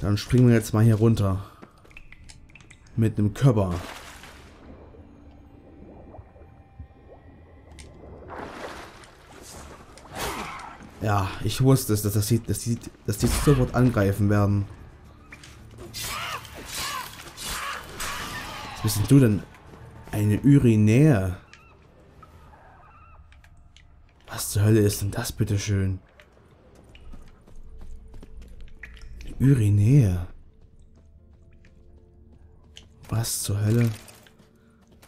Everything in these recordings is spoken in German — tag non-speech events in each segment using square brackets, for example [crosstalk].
Dann springen wir jetzt mal hier runter. Mit einem Körper. Ja, ich wusste es, dass, das dass, die, dass die sofort angreifen werden. Was bist denn du denn? Eine Urinär. Was zur Hölle ist denn das, bitteschön? Urinär. Was zur Hölle?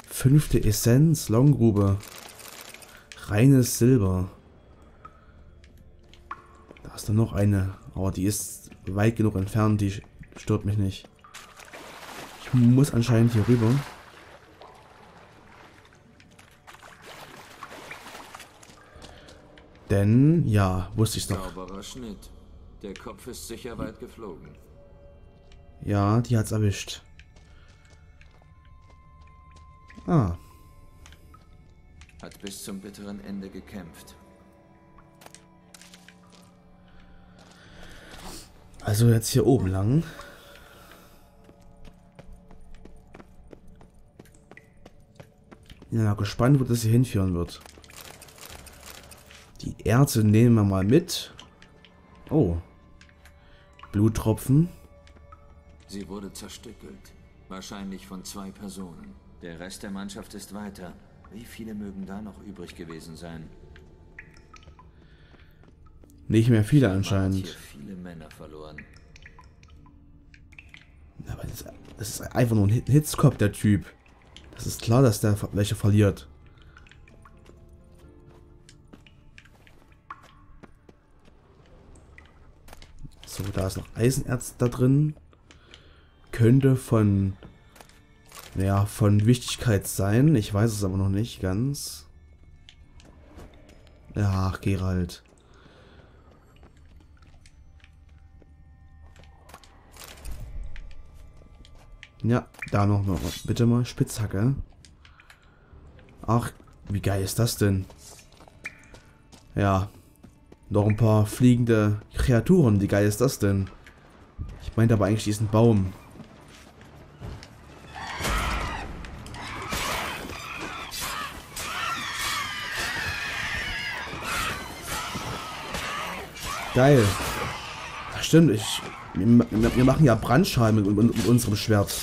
Fünfte Essenz, Longgrube. Reines Silber. Da ist dann noch eine. Aber die ist weit genug entfernt, die stört mich nicht. Ich muss anscheinend hier rüber. Denn, ja, wusste ich doch. Sauberer Schnitt. Der Kopf ist sicher weit geflogen. Ja, die hat's erwischt. Ah, Hat bis zum bitteren Ende gekämpft. also jetzt hier oben lang. Ja, gespannt, wo das hier hinführen wird. Die Erze nehmen wir mal mit. Oh. Bluttropfen. Sie wurde zerstückelt. Wahrscheinlich von zwei Personen. Der Rest der Mannschaft ist weiter. Wie viele mögen da noch übrig gewesen sein? Nicht mehr viele anscheinend. hier viele Männer verloren. Aber das, das ist einfach nur ein Hit- Hitzkopf, der Typ. Das ist klar, dass der welche verliert. So, da ist noch Eisenerz da drin. Könnte von, ja, von Wichtigkeit sein. Ich weiß es aber noch nicht ganz. Ach, Gerald. Ja, da noch, noch bitte mal Spitzhacke. Ach, wie geil ist das denn? Ja, noch ein paar fliegende Kreaturen. Wie geil ist das denn? Ich meinte aber eigentlich diesen Baum. Geil. Stimmt, ich, wir, wir machen ja Brandschaden mit, mit, mit unserem Schwert.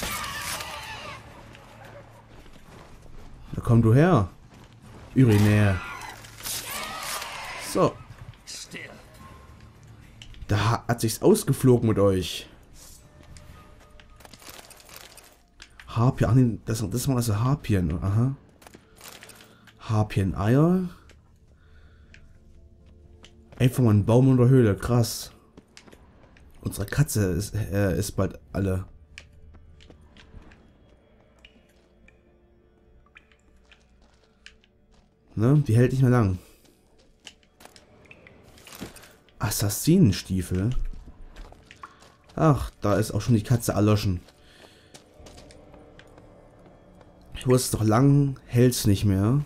Da komm du her. Urinär. So. Hat sich's ausgeflogen mit euch. Harpien. Ach nee, das, das waren also Harpien. Aha. Harpien-Eier. Einfach mal ein Baum in der Höhle. Krass. Unsere Katze ist, äh, ist bald alle. Ne? Die hält nicht mehr lang. Assassinenstiefel. Ach, da ist auch schon die Katze erloschen. Ich wusste doch lang, hält's nicht mehr.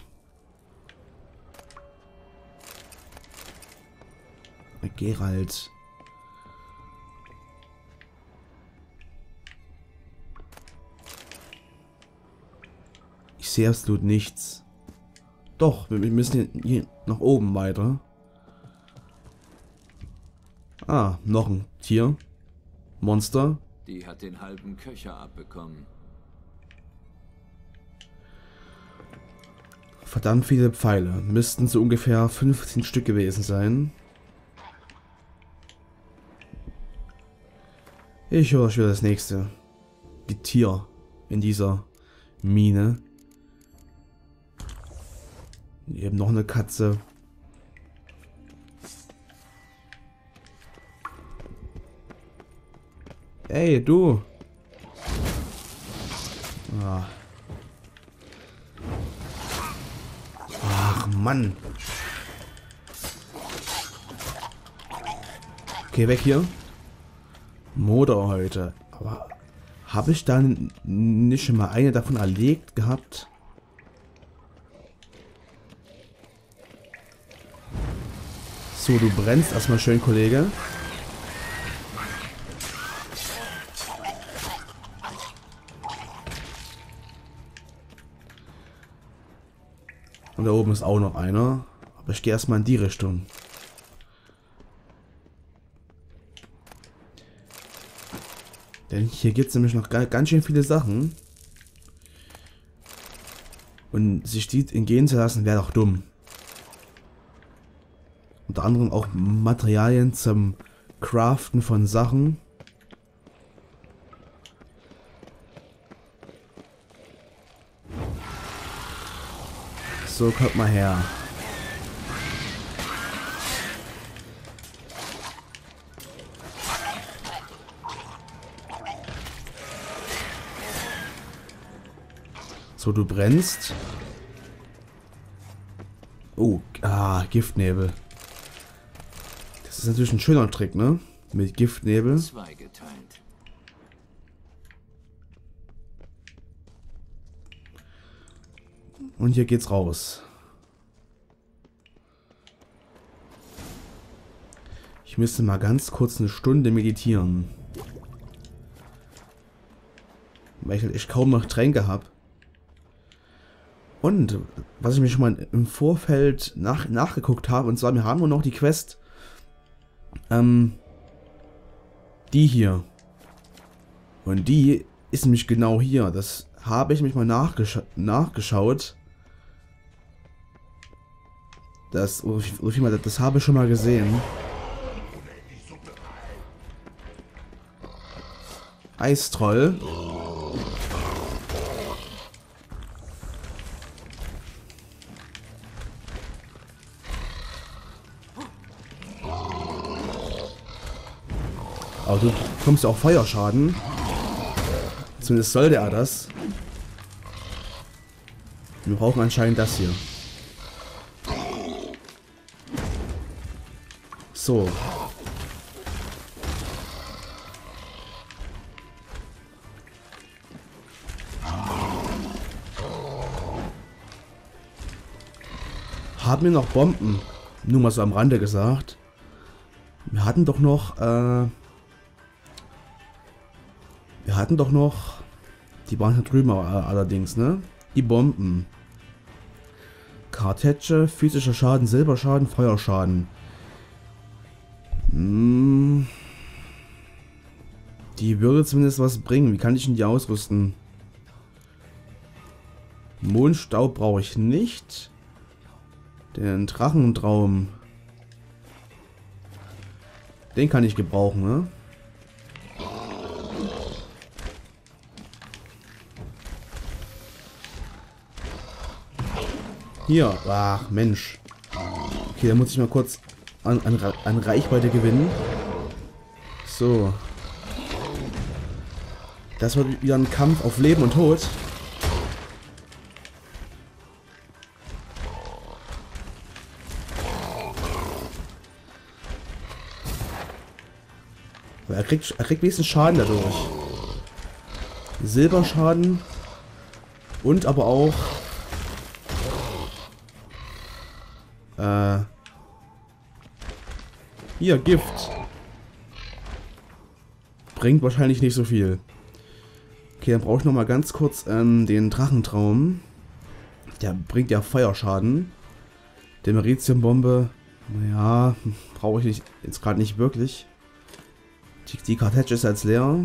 Gerald. Ich sehe absolut nichts. Doch, wir müssen hier nach oben weiter. Ah, noch ein Tier. Monster. Die hat den halben Köcher abbekommen. Verdammt viele Pfeile. Müssten so ungefähr 15 Stück gewesen sein. Ich höre schon das nächste. Die Tier in dieser Mine. Eben noch eine Katze. Ey, du. Ah. Ach, Mann. Okay, weg hier. Motor heute. Aber habe ich dann nicht schon mal eine davon erlegt gehabt? So, du brennst erstmal schön, Kollege. Und da oben ist auch noch einer. Aber ich gehe erstmal in die Richtung. Denn hier gibt es nämlich noch ganz schön viele Sachen. Und sich die entgehen zu lassen, wäre doch dumm. Unter anderem auch Materialien zum Craften von Sachen. So, kommt mal her. So, du brennst. Oh, ah, Giftnebel. Das ist natürlich ein schöner Trick, ne? Mit Giftnebel. Zweigeteilt. Und hier geht's raus. Ich müsste mal ganz kurz eine Stunde meditieren. Weil ich halt echt kaum noch Tränke habe. Und was ich mir schon mal im Vorfeld nach, nachgeguckt habe, und zwar, wir haben nur noch die Quest, ähm, die hier. Und die ist nämlich genau hier. Das habe ich mich mal nachgesch nachgeschaut. Das, oder vielmehr, das habe ich schon mal gesehen. Eistroll. Aber du bekommst ja auch Feuerschaden. Zumindest soll der das. Wir brauchen anscheinend das hier. So. Haben wir noch Bomben? Nur mal so am Rande gesagt. Wir hatten doch noch, äh, wir hatten doch noch, die waren hier drüben allerdings, ne? Die Bomben. Kartätsche, physischer Schaden, Silberschaden, Feuerschaden. Hm. Die würde zumindest was bringen. Wie kann ich denn die ausrüsten? Mondstaub brauche ich nicht. Den Drachentraum. Den kann ich gebrauchen, ne? Hier. Ach, Mensch. Okay, dann muss ich mal kurz an, an, an Reichweite gewinnen. So. Das wird wieder ein Kampf auf Leben und Tod. Er kriegt, er kriegt wenigstens Schaden dadurch. Silberschaden. Und aber auch... Hier, Gift. Bringt wahrscheinlich nicht so viel. Okay, dann brauche ich noch mal ganz kurz ähm, den Drachentraum. Der bringt ja Feuerschaden. Der Meritiumbombe, naja, brauche ich nicht, jetzt gerade nicht wirklich. Die, die Kartätsche ist jetzt leer.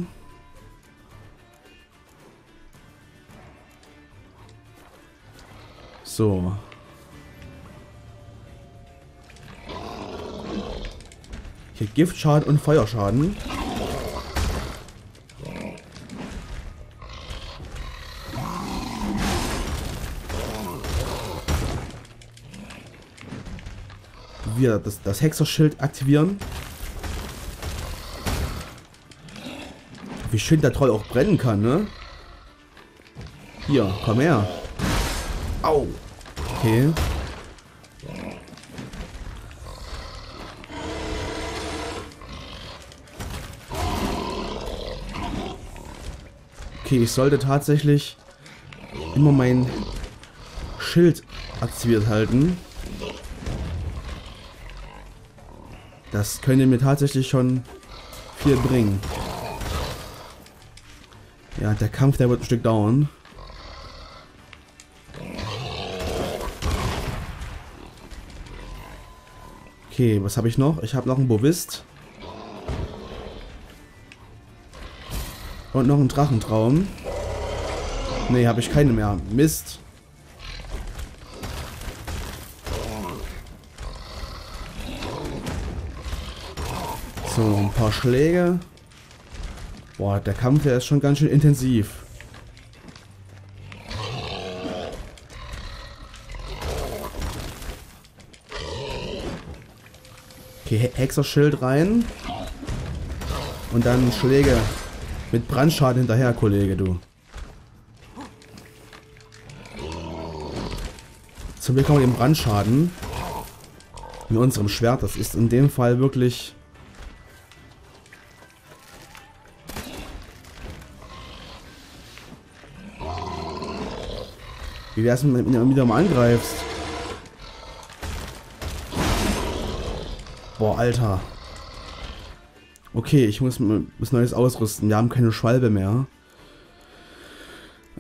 So. Hier Giftschaden und Feuerschaden. Wir das, das Hexerschild aktivieren. Wie schön der Troll auch brennen kann, ne? Hier, komm her. Au. Okay. Okay, ich sollte tatsächlich immer mein Schild aktiviert halten. Das könnte mir tatsächlich schon viel bringen. Ja, der Kampf, der wird ein Stück dauern. Okay, was habe ich noch? Ich habe noch einen Bovist. Und noch einen Drachentraum. Nee, habe ich keine mehr. Mist. So, ein paar Schläge. Boah, der Kampf, der ist schon ganz schön intensiv. Okay, Hexerschild rein. Und dann Schläge mit Brandschaden hinterher, Kollege, du. Zum Glück haben wir den Brandschaden mit unserem Schwert. Das ist in dem Fall wirklich... Wie wär's, wenn du wieder mal angreifst? Boah, Alter. Okay, ich muss was Neues ausrüsten. Wir haben keine Schwalbe mehr.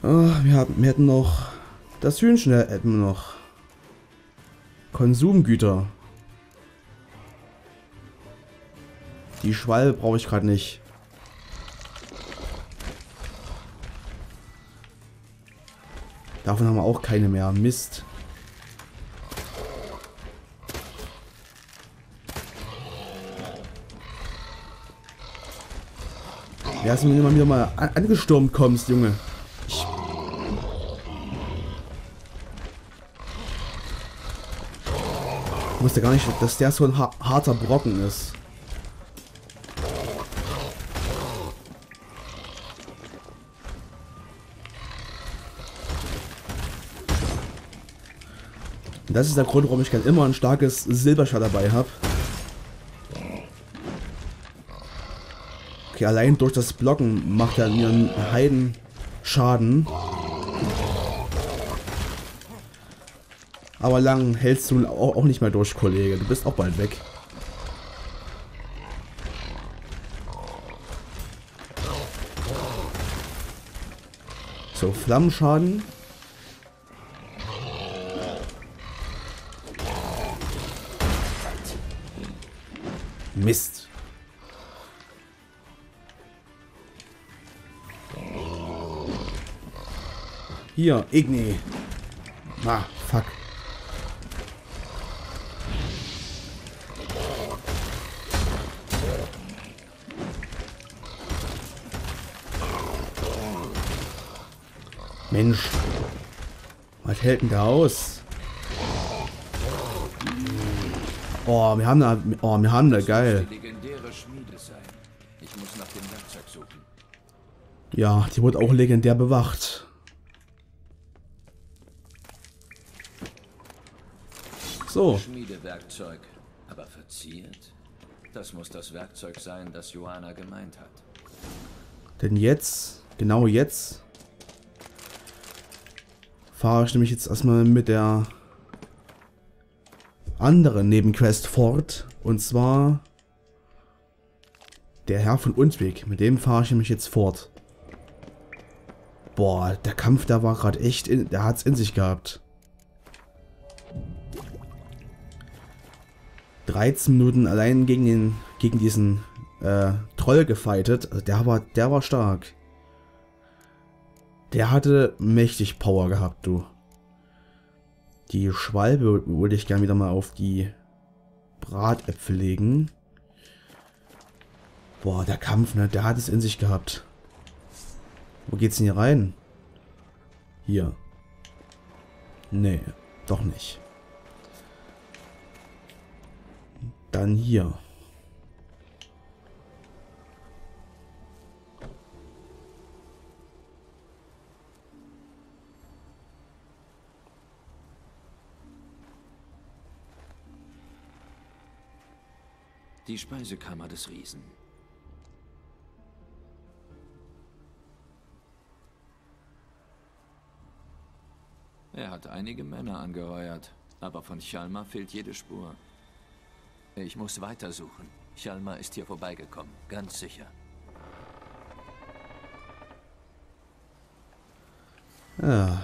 Oh, wir, haben, wir hätten noch... Das Hühnchen hätten wir noch. Konsumgüter. Die Schwalbe brauche ich gerade nicht. Davon haben wir auch keine mehr. Mist. Ja, dass du mir immer wieder mal angestürmt kommst, Junge. Ich wusste gar nicht, dass der so ein harter Brocken ist. das ist der Grund, warum ich gerne immer ein starkes Silberschwert dabei habe. Okay, allein durch das Blocken macht er mir einen Heidenschaden. Aber lang hältst du auch, auch nicht mehr durch, Kollege. Du bist auch bald weg. So, Flammenschaden. Mist. Hier, Igni. Ah, fuck. Mensch. Was hält denn da aus? Oh, wir haben da. Oh, wir haben da geil. Ja, die wurde auch legendär bewacht. So. Schmiedewerkzeug, aber verziert? Das muss das Werkzeug sein, das Johanna gemeint hat. Denn jetzt, genau jetzt, fahre ich nämlich jetzt erstmal mit der anderen Nebenquest fort. Und zwar der Herr von Undweg. Mit dem fahre ich nämlich jetzt fort. Boah, der Kampf, der war gerade echt, in, der hat's in sich gehabt. 13 Minuten allein gegen den gegen diesen äh, Troll gefightet. Also der war, der war stark. Der hatte mächtig Power gehabt, du. Die Schwalbe würde ich gerne wieder mal auf die Bratäpfel legen. Boah, der Kampf, ne? Der hat es in sich gehabt. Wo geht's denn hier rein? Hier. Nee, doch nicht. Dann hier. Die Speisekammer des Riesen. Er hat einige Männer angeheuert, aber von Chalma fehlt jede Spur. Ich muss weitersuchen. Chalma ist hier vorbeigekommen, ganz sicher. Ja.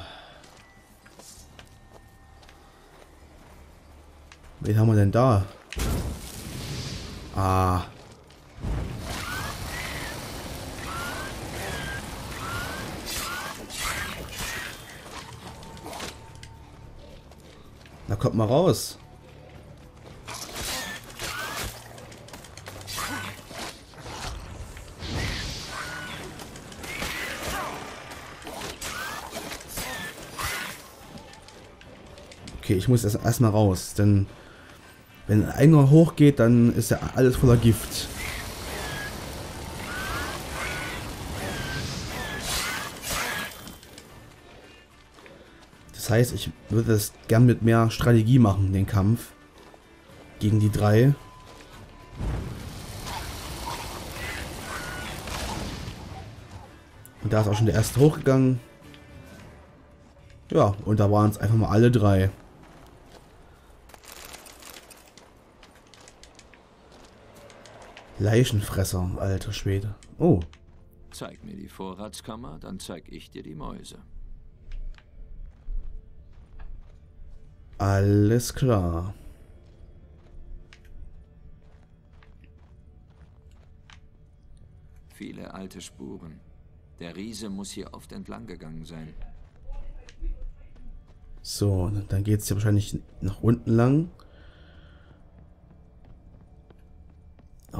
Wen haben wir denn da? Ah. Na, kommt mal raus. Okay, ich muss erst erstmal raus, denn wenn einer hochgeht, dann ist ja alles voller Gift. Das heißt, ich würde das gern mit mehr Strategie machen, den Kampf. Gegen die drei. Und da ist auch schon der erste hochgegangen. Ja, und da waren es einfach mal alle drei. Leichenfresser, alter Schwede. Oh. Zeig mir die Vorratskammer, dann zeig ich dir die Mäuse. Alles klar. Viele alte Spuren. Der Riese muss hier oft entlang gegangen sein. So, dann geht es ja wahrscheinlich nach unten lang.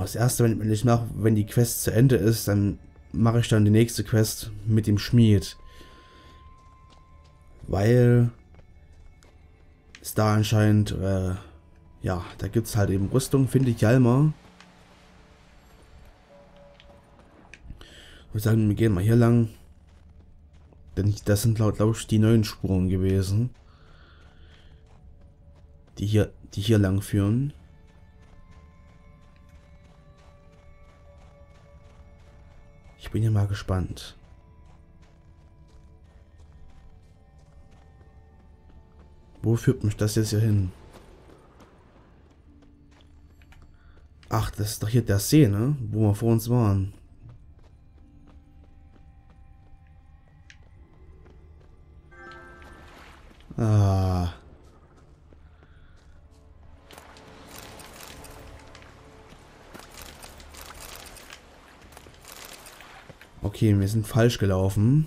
Das erste, wenn ich mache, wenn die Quest zu Ende ist, dann mache ich dann die nächste Quest mit dem Schmied. Weil es da anscheinend, äh, ja, da gibt es halt eben Rüstung, finde ich Jalma. Ich würde sagen, wir gehen mal hier lang. Denn das sind laut glaube ich die neuen Spuren gewesen. Die hier, die hier lang führen. Bin ja mal gespannt. Wo führt mich das jetzt hier hin? Ach, das ist doch hier der See, ne? Wo wir vor uns waren. Ah. Okay, wir sind falsch gelaufen.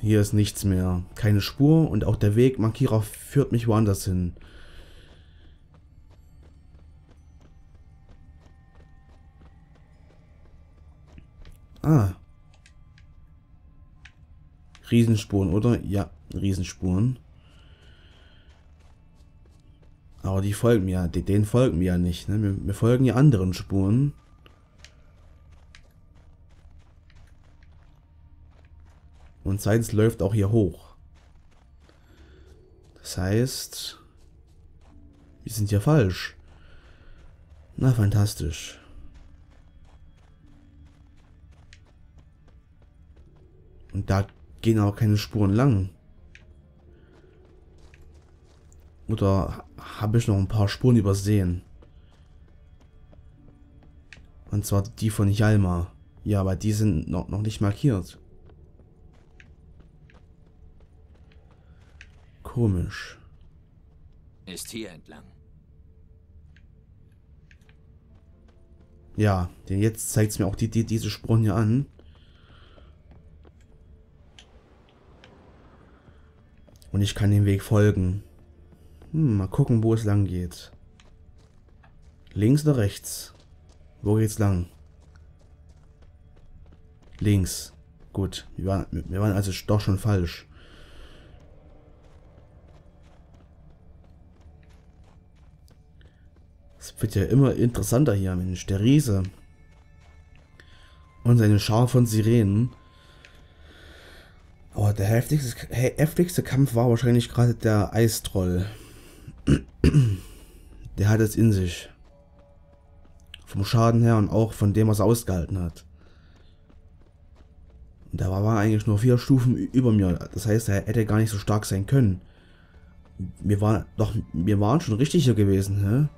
Hier ist nichts mehr. Keine Spur und auch der Wegmarkierer führt mich woanders hin. Ah. Riesenspuren, oder? Ja, Riesenspuren. Aber die folgen mir, denen folgen wir ja nicht. Ne? Wir, wir folgen ja anderen Spuren. Und seins läuft auch hier hoch. Das heißt, wir sind ja falsch. Na, fantastisch. Und da gehen auch keine Spuren lang. Oder habe ich noch ein paar Spuren übersehen? Und zwar die von Jalma. Ja, aber die sind noch, noch nicht markiert. Komisch. Ist hier entlang. Ja, denn jetzt zeigt es mir auch die, die, diese Spuren hier an. Und ich kann dem Weg folgen. Hm, mal gucken, wo es lang geht. Links oder rechts? Wo geht's lang? Links. Gut, wir waren, wir waren also doch schon falsch. Wird ja immer interessanter hier, Mensch. Der Riese. Und seine Schar von Sirenen. Aber der heftigste, heftigste Kampf war wahrscheinlich gerade der Eistroll. [clears throat] Der hat es in sich. Vom Schaden her und auch von dem, was er ausgehalten hat. Und der war eigentlich nur vier Stufen über mir. Das heißt, er hätte gar nicht so stark sein können. Wir waren doch, wir waren schon richtig hier gewesen, hä?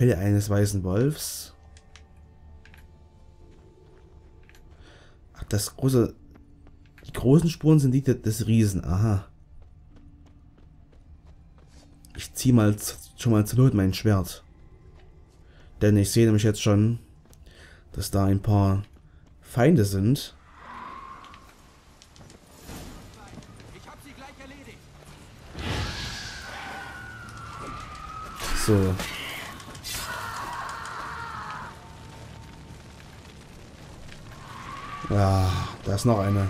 Fälle eines weißen Wolfs. Ach, das große... Die großen Spuren sind die des Riesen. Aha. ich ziehe mal schon mal zur Not mein Schwert. Denn ich sehe nämlich jetzt schon, dass da ein paar Feinde sind. So. Ja, da ist noch eine.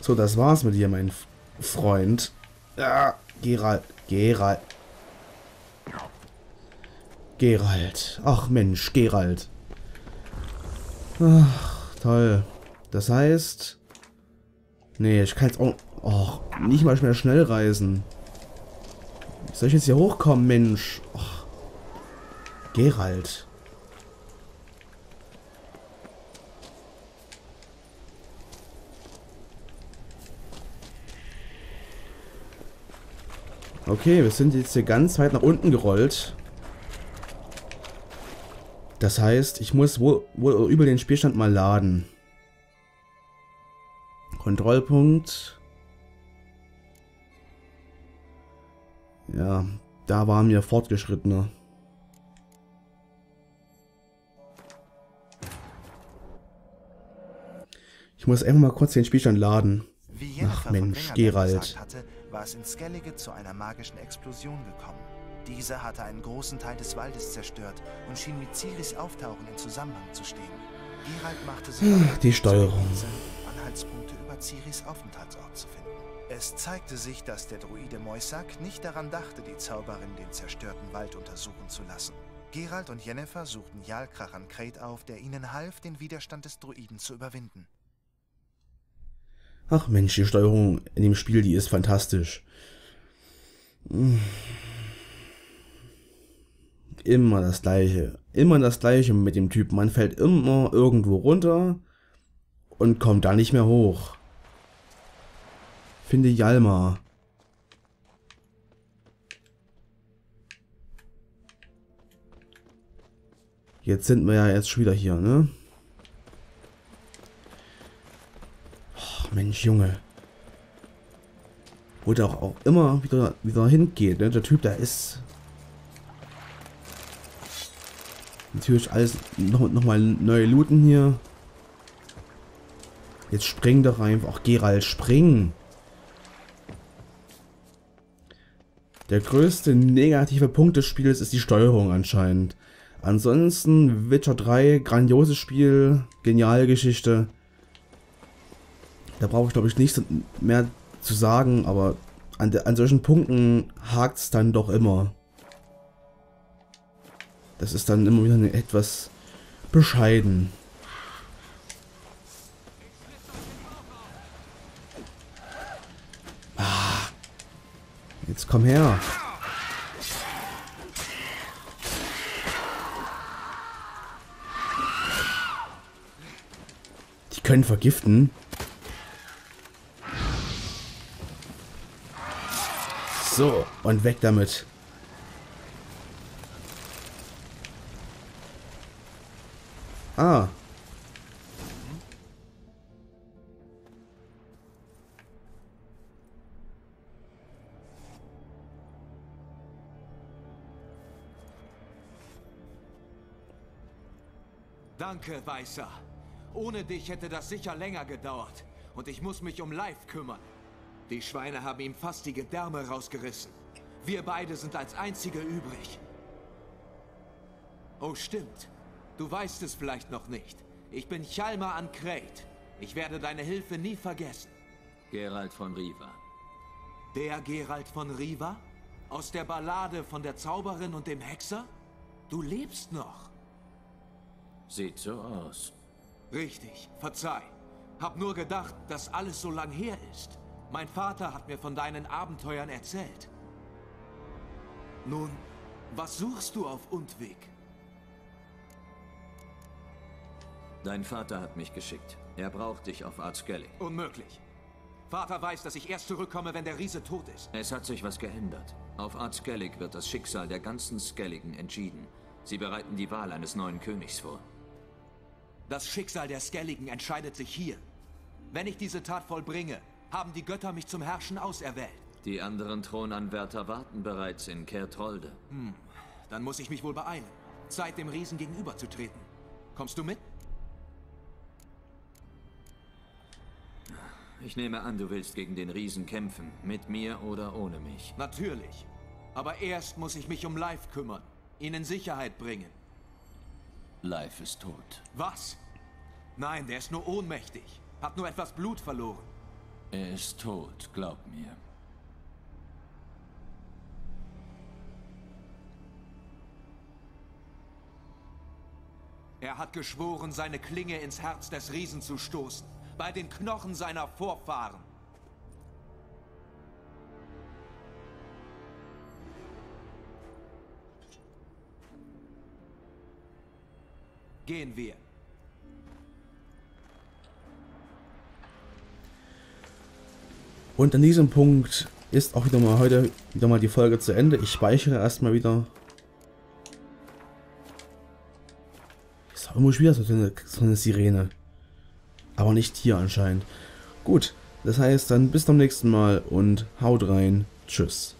So, das war's mit dir, mein Freund. Ja, Gerald. Gerald. Gerald. Ach Mensch, Gerald. Ach, toll. Das heißt... Nee, ich kann jetzt auch... Och, nicht mal mehr schnell reisen. Soll ich jetzt hier hochkommen, Mensch? Och. Gerald. Okay, wir sind jetzt hier ganz weit nach unten gerollt. Das heißt, ich muss wohl, wohl über den Spielstand mal laden. Kontrollpunkt. Ja, da waren wir fortgeschrittener. Ich muss einfach mal kurz den Spielstand laden. Ach Mensch, Gerald. Hatte, war es in Skellige zu einer magischen Explosion gekommen. Diese hatte einen großen Teil des Waldes zerstört und schien mit Ciris Auftauchen in Zusammenhang zu stehen. Gerald machte sich die Steuerung. Anhaltspunkte über Ciris Aufenthaltsort zu finden. Es zeigte sich, dass der Druide Moisak nicht daran dachte, die Zauberin den zerstörten Wald untersuchen zu lassen. Gerald und Jennifer suchten Jalkrachan Kret auf, der ihnen half, den Widerstand des Druiden zu überwinden. Ach Mensch, die Steuerung in dem Spiel, die ist fantastisch. Immer das gleiche. Immer das gleiche mit dem Typen. Man fällt immer irgendwo runter und kommt da nicht mehr hoch. Finde Jalma. Jetzt sind wir ja jetzt schon wieder hier, ne? Mensch, Junge. Wo der auch, auch immer wieder, wieder hingeht, ne? Der Typ, der ist... Natürlich alles noch, noch mal neue Looten hier. Jetzt spring doch einfach. Ach, Gerald, spring. Der größte negative Punkt des Spiels ist die Steuerung anscheinend. Ansonsten Witcher 3, grandioses Spiel, geniale Geschichte. Da brauche ich, glaube ich, nichts mehr zu sagen, aber an, an solchen Punkten hakt es dann doch immer. Das ist dann immer wieder etwas bescheiden. Jetzt komm her. Die können vergiften. So, und weg damit. Danke, Weißer. Ohne dich hätte das sicher länger gedauert. Und ich muss mich um Live kümmern. Die Schweine haben ihm fast die Gedärme rausgerissen. Wir beide sind als Einzige übrig. Oh, stimmt. Du weißt es vielleicht noch nicht. Ich bin Chalma an Krayt. Ich werde deine Hilfe nie vergessen. Gerald von Riva. Der Gerald von Riva? Aus der Ballade von der Zauberin und dem Hexer? Du lebst noch. Sieht so aus. Richtig, verzeih. Hab nur gedacht, dass alles so lang her ist. Mein Vater hat mir von deinen Abenteuern erzählt. Nun, was suchst du auf Undweg? Dein Vater hat mich geschickt. Er braucht dich auf Art Skelly. Unmöglich. Vater weiß, dass ich erst zurückkomme, wenn der Riese tot ist. Es hat sich was geändert. Auf Art Skellig wird das Schicksal der ganzen Skelligen entschieden. Sie bereiten die Wahl eines neuen Königs vor. Das Schicksal der Skelligen entscheidet sich hier. Wenn ich diese Tat vollbringe, haben die Götter mich zum Herrschen auserwählt. Die anderen Thronanwärter warten bereits in Kertrolde. Hm, dann muss ich mich wohl beeilen. Zeit, dem Riesen gegenüberzutreten. Kommst du mit? Ich nehme an, du willst gegen den Riesen kämpfen. Mit mir oder ohne mich. Natürlich. Aber erst muss ich mich um Life kümmern. Ihn in Sicherheit bringen. Life ist tot. Was? Nein, der ist nur ohnmächtig. Hat nur etwas Blut verloren. Er ist tot, glaub mir. Er hat geschworen, seine Klinge ins Herz des Riesen zu stoßen. Bei den Knochen seiner Vorfahren. Gehen wir. Und an diesem Punkt ist auch wieder mal heute wieder mal die Folge zu Ende. Ich speichere erstmal wieder. Ist auch immer wieder so eine, so eine Sirene. Aber nicht hier anscheinend. Gut, das heißt dann bis zum nächsten Mal und haut rein. Tschüss.